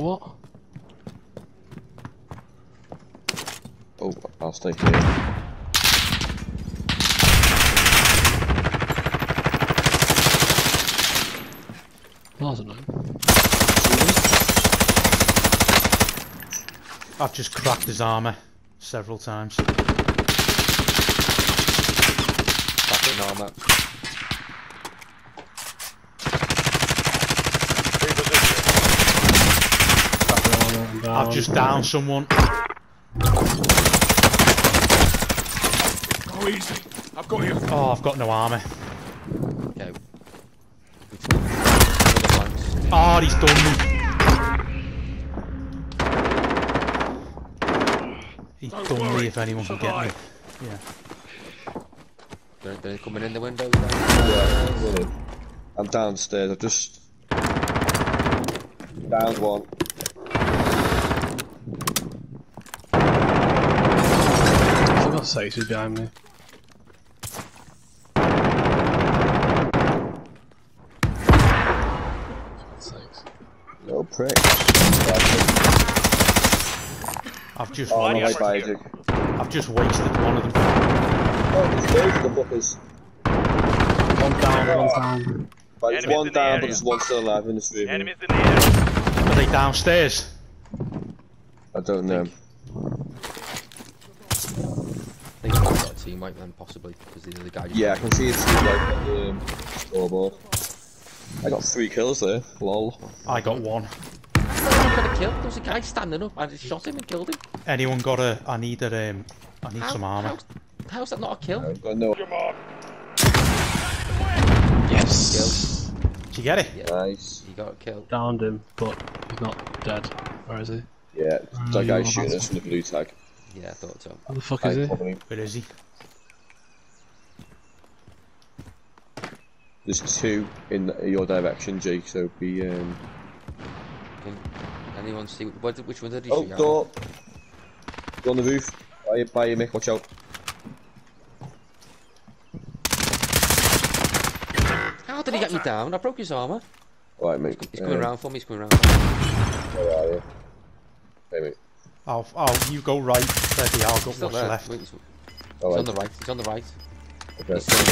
what? Oh, I'll stay here. Well, that's annoying. I've just cracked his armour several times. Back in armour. I've oh, just downed someone. Go easy. I've got you. Oh, I've got no armour. Okay. Oh, he's done me. He's Don't done worry, me if anyone can get me. Yeah. They're, they're coming in the window. Yeah, I'm downstairs. I've just downed one. For God's behind me. Sakes. No prick. I've just Oh, I'm wa- right by you. I've just wasted one of them. Oh, there's loads of them fuckers. One down, One oh. down. Right, there's Enemies one in the down, but there's one still alive in this room. Enemies in the area. Are they downstairs? I don't know. I think I've got a team right then, possibly, because the other guy just Yeah, I can see it's like the um, scoreboard. I got three kills there. Lol. I got one. I got a kill. There was a guy standing up. I just shot him and killed him. Anyone got a? I need a. Um, I need How- some armour. How's, how's that not a kill? I've got no. Your mark. Yes! Did you get it? Nice. You got a kill. Downed him, but he's not dead. Where is he? Yeah, that you guy's shooting us from the blue tag. Yeah, I thought so. Where the fuck I is he? Where is he? There's two in your direction, Jake. So be um. Can anyone see what, which one did he Oh, shoot? at? door. Go on the roof. By your, by your Mick, watch out. How did he get me down? I broke his armor. Alright, mate. He's coming Um, around for me. He's coming around. For me. Where are you? Hey, mate. I'll, I'll, you go right, Freddie. I'll go He's still what's left. Wait, oh, he's, he's Alright. on the right. He's on the right. Okay. He's still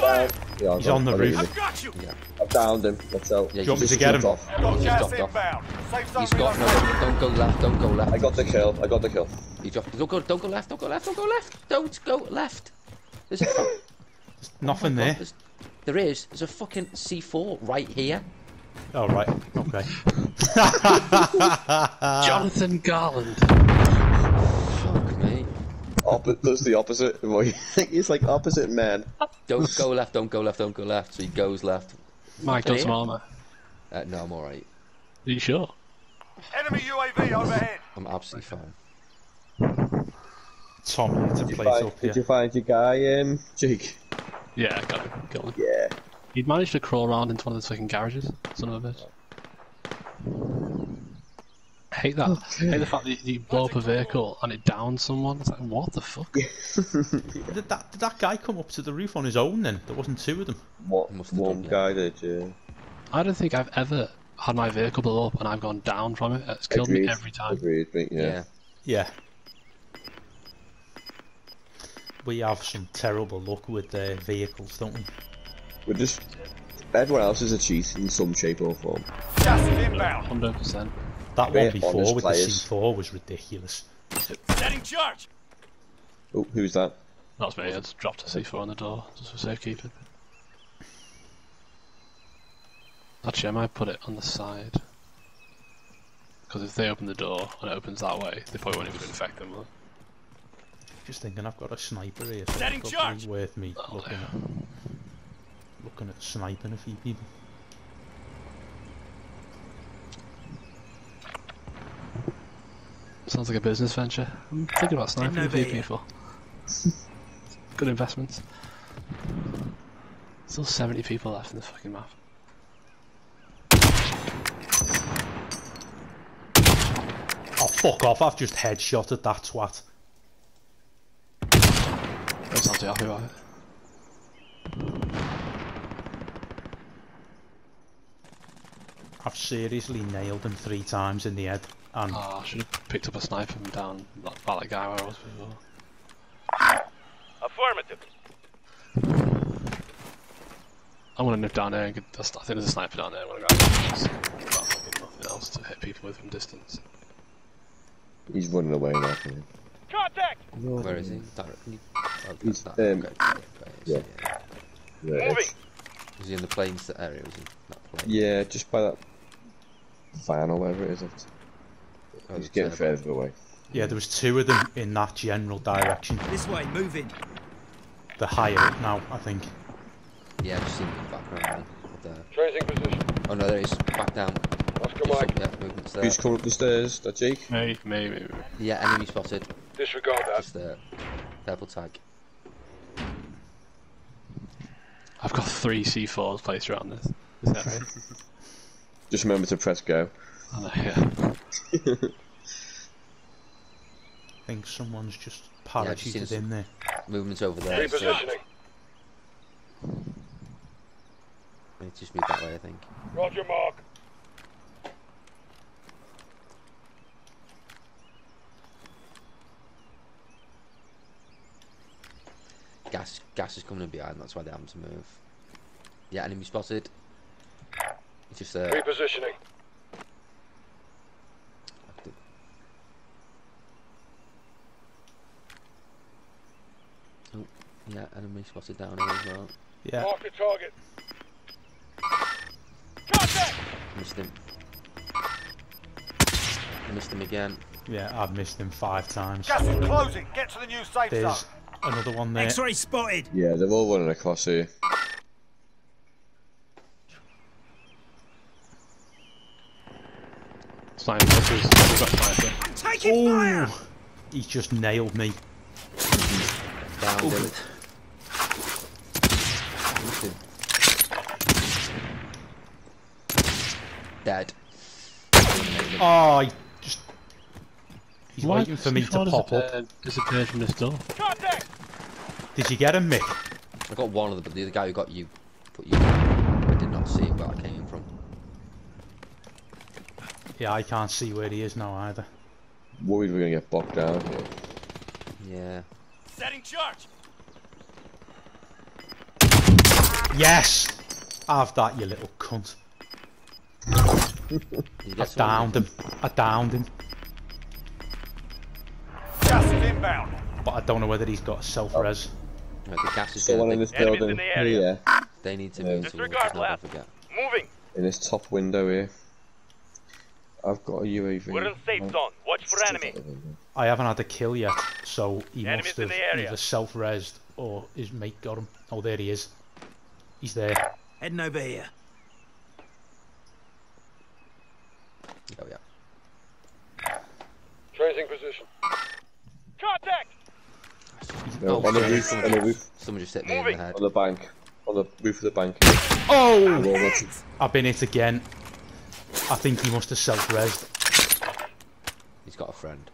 Yeah, I've He's on the I've roof. I've got you. Yeah. I've downed him. Watch out. Yeah, Do you want me he's to Just get him? off. Got He's gas dropped off. inbound. Safe zone He's got no. relocated. Don't go left. Don't go left. I got the kill. I got the kill. He dropped. Don't go. Don't go left. Don't go left. Don't go left. Don't go left. There's a. fu- Nothing oh God, there. there's- There is. There's a fucking C4 right here. Oh right. Okay. Jonathan Garland! Fuck me. Oppo- does the opposite. Well, He's like opposite man. Don't go left. Don't go left. Don't go left. So he goes left. Mike, Can got some armour. Uh, no, I'm alright. Are you sure? Enemy UAV overhead. I'm absolutely fine. Tom, you need to Did you play it find, up did you find your guy, um, Jake? Yeah, I got him. Got him. Yeah. He'd managed to crawl around into one of those fucking garages. Son of a bitch. I hate that. I hate the fact that you blow up a vehicle and it downs someone. It's like, what the fuck? Did that, did that guy come up to the roof on his own then? There wasn't two of them. What Must one done, yeah. guy did, yeah. I don't think I've ever had my vehicle blow up and I've gone down from it. It's killed me every time. Agreed, mate, yeah. Yeah. Yeah. We have some terrible luck with uh, vehicles, don't we? We're just. Everyone else is a cheat in some shape or form. Gas is inbound. 100%. That one before honest with players. the C4 was ridiculous. Setting charge. Oh, who's that? That's me. I just dropped a C4 on the door just for safekeeping. Actually, I might put it on the side. Because if they open the door and it opens that way, they probably won't even infect them. Will they? Just thinking I've got a sniper here, so Setting it's charge. worth me Oh, looking at looking at sniping a few people. Sounds like a business venture. I'm thinking about sniping a few people. Good investments. Still 70 people left in the fucking map. Oh fuck off, I've just headshotted that twat. Don't sound too happy about it. I've seriously nailed him three times in the head, and Oh, I should have picked up a sniper from down that, by that guy where I was before. Affirmative. I'm gonna nip down there and get. I think there's a sniper down there. I'm gonna grab it. Just got fucking nothing else to hit people with from distance. He's running away now. From me. Contact. Where is he? That, can you, oh, He's, that, um, okay, okay, yeah. yeah. Yeah, Moving. Was he in the plains area? Was he? That plane? yeah, just by that van or whatever it is. Oh, He's getting turbo. further away. yeah, there was two of them in that general direction. This way, moving. They're higher up now, I think. Yeah, I've just seen him in the background. There. There. Changing position. Oh no, there he is. Back down. Oscar Just Mike. up, yeah, movements there. Who's coming up the stairs? That Jake? Maybe, maybe. maybe. Yeah, enemy spotted. Disregard that. Just there. Purple tag. I've got three C4s placed around this, this area. Just remember to press go. I yeah. I think someone's just I've just seen parachuted some- in there. Movements over there. so- Repositioning. I need to just move that way, I think. Roger, Mark. Gas, gas is coming in behind. That's why they happen to move. Yeah, enemy spotted. He's just there. Repositioning. Oh, yeah, enemy spotted down here as well. Yeah, Mark the target. Contact. Missed him. Missed him again. yeah, I've missed him five times. Gas is closing. Get to the new safe There's zone. another one there. X-ray spotted. Yeah, they're all running across here. Sniper. We've got sniper. I'm taking fire. Oh, he's just nailed me. Down, Dylan. Dead. Oh, he just. He's Why waiting for me to pop up. Uh, disappeared- Disappeared from this door. Contact. Did you get him, Mick? I got one of them, but the other guy who got you. I did not see where I came from. Yeah, I can't see where he is now either. Worried we're gonna get bogged down here. Yeah. Setting charge. Yes! Have that, you little cunt. I downed him. I downed him. Gas is inbound. But I don't know whether he's got a self-res. Right, the gas is Someone good. in this building in the area. here, they need to Yeah. move towards Disregard us, left. Moving. in this top window here. I've got a UAV. We're in safe zone. Watch for enemy. I haven't had a kill yet, so he Enemies must have either self-resed or his mate got him. Oh, there he is. He's there. Heading over here. Oh yeah. Changing position. Contact. No, Oh, on the sorry. roof, on the roof, Someone just hit me Moving. in the head. on the bank, on the roof of the bank. Oh! I've been hit again. I think he must have self-resed. He's got a friend.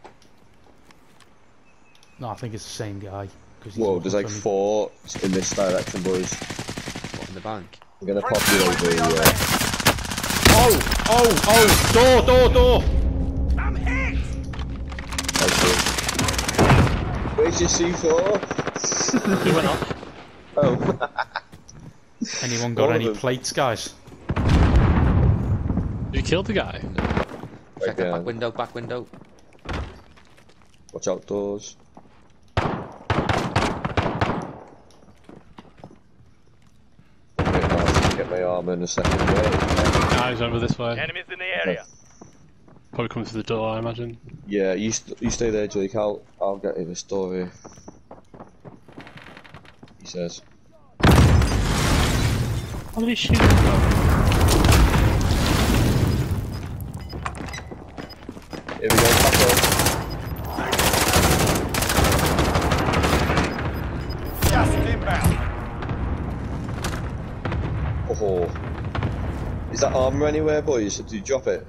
No, I think it's the same guy. 'cause he's Whoa, looking there's like four in this direction, boys. What in the bank? I'm gonna pop you over here. Oh! Oh! Oh! Door! Door! Door! I'm hit. Where's your C4? He went up. Oh, Anyone got All any plates, guys? You killed the guy. Check that yeah. back uh, window, back window. watch out doors. Okay, now I can get my armor in a second. Wait. Guys over this way. Enemies in the area. Probably coming through the door, I imagine. Yeah, you st you stay there, Jake. I'll I'll get you the story. He says. How did he shoot? Here we go. Back up. Gas is inbound. Oh. Is that armor anywhere, boys? Did you drop it?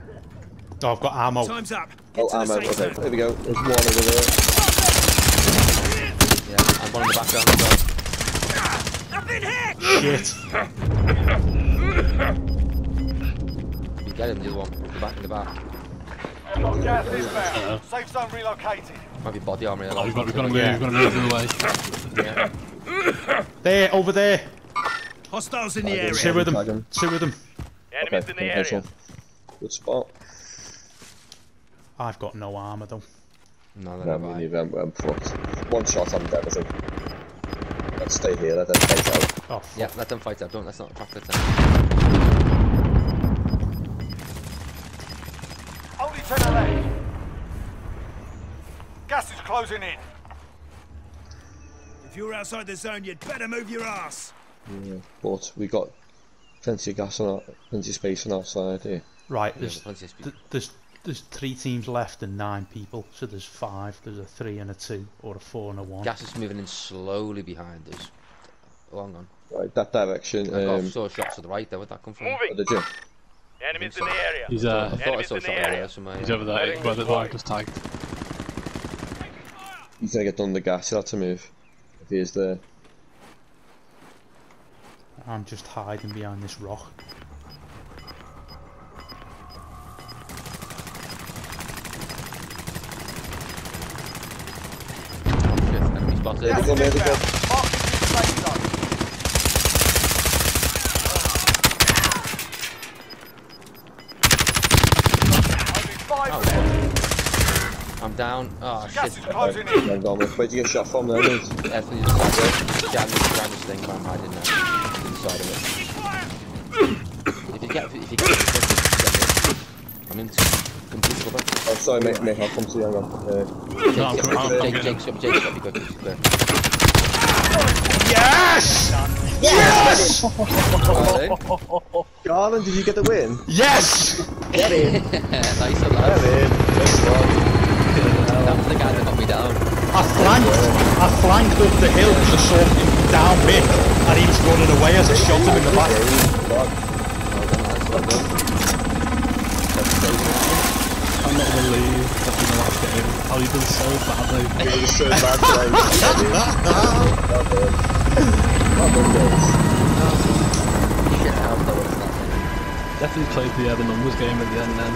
Oh, I've got ammo. Time's up. Oh, get Oh, to the ammo. Okay, zone. here we go. There's one over there. Yeah, and one in the background as well. Ah, I've been hit. Shit. Be Get him, the other one. Back, in the back. Got gas inbound. Safe zone relocated. Might be body armor. Oh, we've got, we've got to move, Yeah. we've got to move the way. There, over there. Hostiles in the Tag area. Two of them. Two of them. Enemies Okay, in the nice area. one. Good spot. I've got no armor though. No, No, no, me neither. I'm, I'm fucked. One shot, I'm dead, I think. Let's stay here, let them fight out. Oh, fuck. Yeah, let them fight out. Don't let's not attract attention. Only to the left. Gas is closing in. If you're outside the zone, you'd better move your ass. Yeah. But we got plenty of gas on our, plenty of space on our side here. Right, Yeah, there's, plenty th- there's there's three teams left and nine people. So there's five. There's a three and a two, or a four and a one. Gas is moving in slowly behind us. Oh, hang on. Right, that direction. I got Um, saw shots to the right there. Where'd that come from? oh, Moving. Did you? Enemies in the area. He's, I uh, thought I saw a in over area. there somewhere. he's over there, where the bike was tagged. He's gonna get done the gas, he'll have to move. If he is there. I'm just hiding behind this rock. Shit, enemy spotted. There they go, there they go. Marking the safe zone. Only five Oh, left. I'm down. Oh Gas shit. is closing in. Hang where'd you get shot from there, mate? Everything's just jam this behind this thing, but I'm hiding now. Inside of it. If you get, if you get, if you get I'm in complete cover. Oh, sorry, mate, mate, I'll come to you, hang on. Uh, No, I'm Jake, coming, I'm, I'm Jake, Jake's got me, Jake's got me, quick, quick, quick. Yes! Garland, did you get the win? Yes! Get in! done. nice one, Get lads. in! This one. That was the guy that got me down. I flanked, I flanked up the hill because I saw him down Mick and he was running away as I shot him in the back. Well done, lads, well done. That's crazy. I'm not gonna leave after the last game. Oh, you've done so badly. It was so bad today. Well done. Well done, boys. Shit, how that was that. Definitely played the, uh, the numbers game at the end then.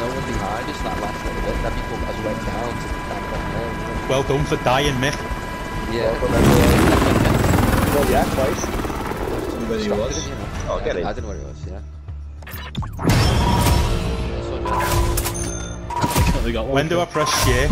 No one behind us that last little bit, that people as we went down to that bottom there. Well done for dying, Mick. Yeah. Welcome, everyone. Well, yeah, twice. Where he Scott was. did it, you know. Oh, get Yeah, in. I don't know where he was, yeah. Nice one, Jack. They got one. When do I press share?